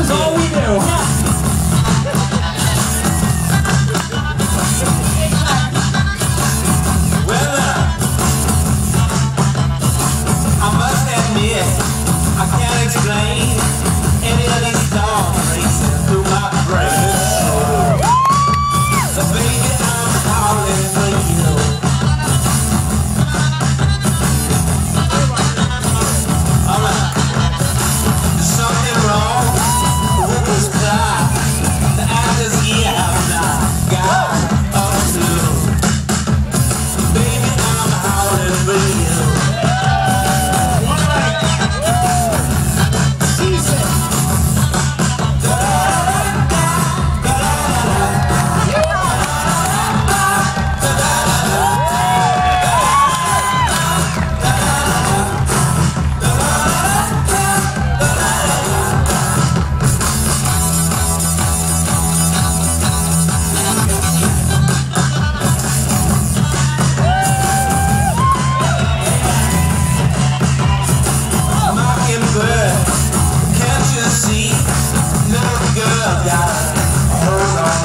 is all we do.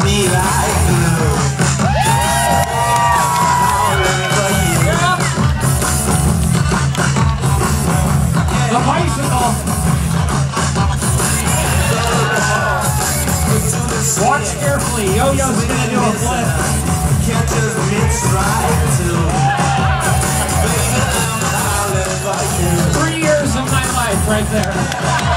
me like Watch carefully. Yo-Yo's gonna do a flip. Can't just Three years of my life right there.